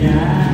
Yeah.